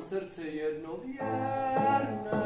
serce jedno wierne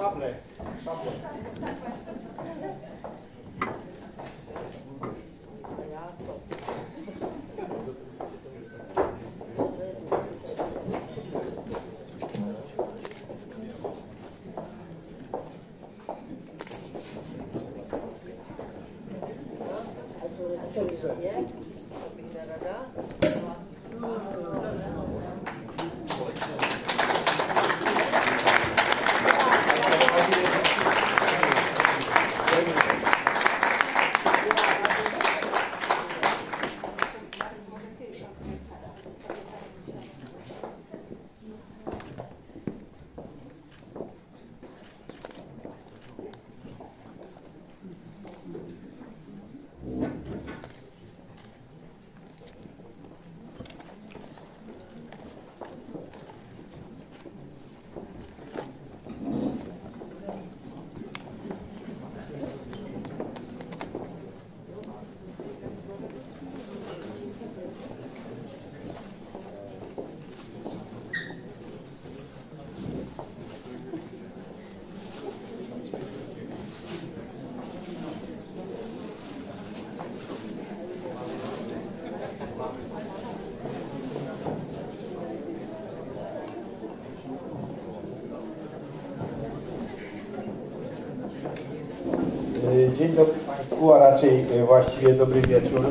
xong rồi xong rồi Yeah. Dzień dobry Państwu, a raczej e, właściwie dobry wieczór. E,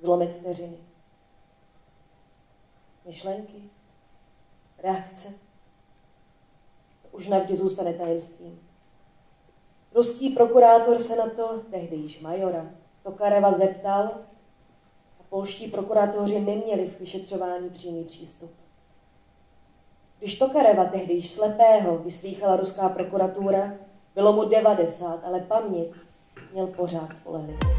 Zlomek vteřiny. Myšlenky, reakce. To už navždy zůstane tajemstvím. Ruský prokurátor se na to, tehdy již majora, Tokareva zeptal a polští prokurátoři neměli v vyšetřování přímý přístup. Když Tokareva tehdy již slepého vyslýchala ruská prokuratura, bylo mu 90, ale paměť měl pořád spolehlivý.